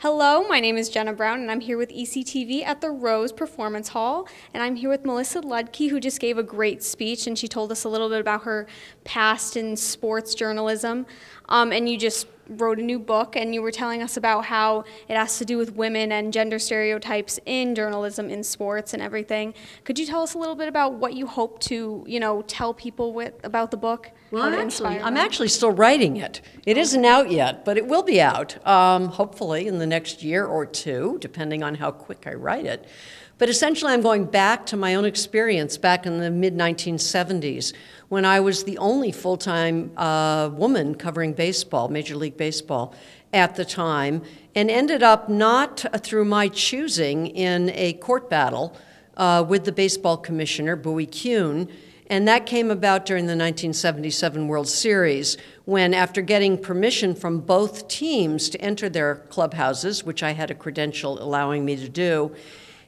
Hello, my name is Jenna Brown, and I'm here with ECTV at the Rose Performance Hall. And I'm here with Melissa Ludtke, who just gave a great speech, and she told us a little bit about her past in sports journalism. Um, and you just wrote a new book, and you were telling us about how it has to do with women and gender stereotypes in journalism, in sports, and everything. Could you tell us a little bit about what you hope to, you know, tell people with about the book? Well, I'm actually, I'm actually still writing it. It isn't out yet, but it will be out, um, hopefully in the next year or two, depending on how quick I write it. But essentially, I'm going back to my own experience back in the mid 1970s when I was the only full time uh, woman covering baseball, Major League Baseball, at the time, and ended up not through my choosing in a court battle uh, with the baseball commissioner, Bowie Kuhn. And that came about during the 1977 World Series, when, after getting permission from both teams to enter their clubhouses, which I had a credential allowing me to do,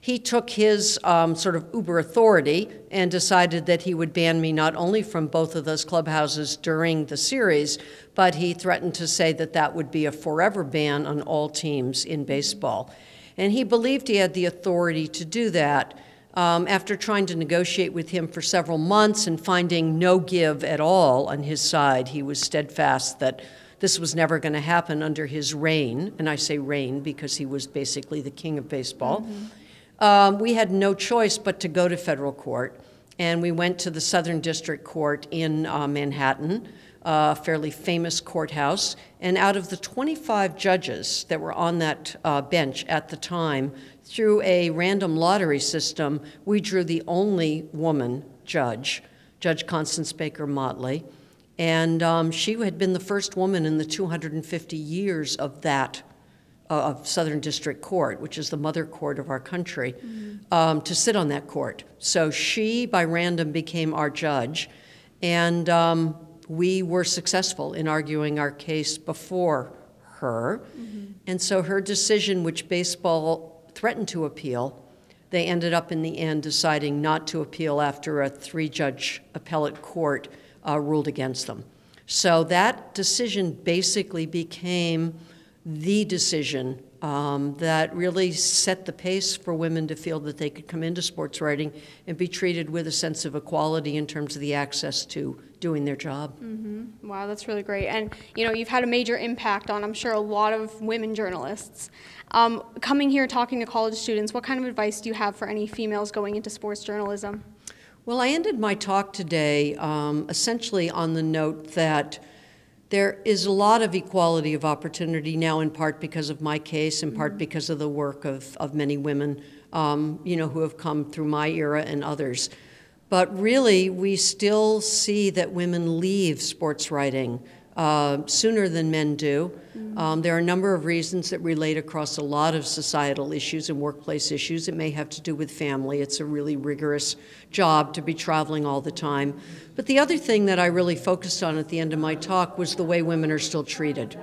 he took his um, sort of uber authority and decided that he would ban me not only from both of those clubhouses during the series, but he threatened to say that that would be a forever ban on all teams in baseball. And he believed he had the authority to do that. Um, after trying to negotiate with him for several months and finding no give at all on his side, he was steadfast that this was never going to happen under his reign. And I say reign because he was basically the king of baseball. Um, we had no choice but to go to federal court. And we went to the Southern District Court in uh, Manhattan, a fairly famous courthouse. And out of the 25 judges that were on that uh, bench at the time, through a random lottery system, we drew the only woman judge, Judge Constance Baker Motley. And um, she had been the first woman in the 250 years of that, of Southern District Court, which is the mother court of our country, um, to sit on that court. So she, by random, became our judge. And um, we were successful in arguing our case before her. And so her decision, which baseball threatened to appeal, they ended up in the end deciding not to appeal after a three judge appellate court uh, ruled against them. So that decision basically became the decision um, that really set the pace for women to feel that they could come into sports writing and be treated with a sense of equality in terms of the access to doing their job. Wow, that's really great. And you know, you've had a major impact on, I'm sure, a lot of women journalists. Um, coming here, talking to college students, what kind of advice do you have for any females going into sports journalism? Well, I ended my talk today um, essentially on the note that there is a lot of equality of opportunity now, in part because of my case, in part because of the work of, of many women, um, you know, who have come through my era and others. But really, we still see that women leave sports writing uh, sooner than men do. Um, there are a number of reasons that relate across a lot of societal issues and workplace issues. It may have to do with family. It's a really rigorous job to be traveling all the time. But the other thing that I really focused on at the end of my talk was the way women are still treated.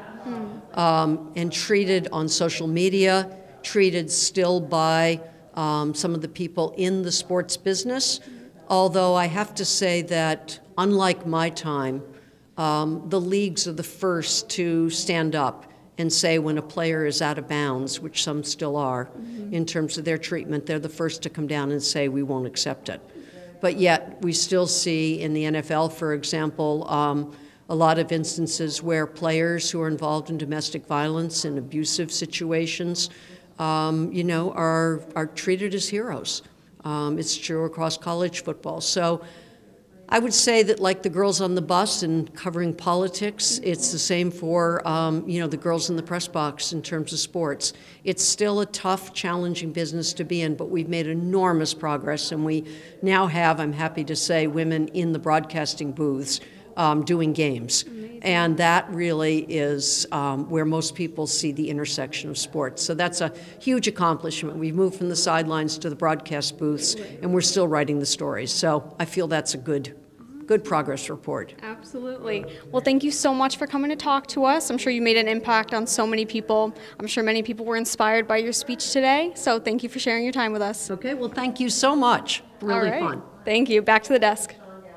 Um, and treated on social media, treated still by um, some of the people in the sports business. Although I have to say that, unlike my time, um, the leagues are the first to stand up and say when a player is out of bounds, which some still are, in terms of their treatment, they're the first to come down and say we won't accept it. But yet, we still see in the NFL, for example, um, a lot of instances where players who are involved in domestic violence and abusive situations, um, you know, are, are treated as heroes. Um, it's true across college football. So I would say that, like the girls on the bus and covering politics, it's the same for um, you know the girls in the press box in terms of sports. It's still a tough, challenging business to be in, but we've made enormous progress, and we now have, I'm happy to say, women in the broadcasting booths um, doing games, and that really is um, where most people see the intersection of sports. So that's a huge accomplishment. We've moved from the sidelines to the broadcast booths, and we're still writing the stories. So I feel that's a good, good progress report. Absolutely. Well, thank you so much for coming to talk to us. I'm sure you made an impact on so many people. I'm sure many people were inspired by your speech today. So thank you for sharing your time with us. Okay, well, thank you so much. Really right. fun. Thank you. Back to the desk.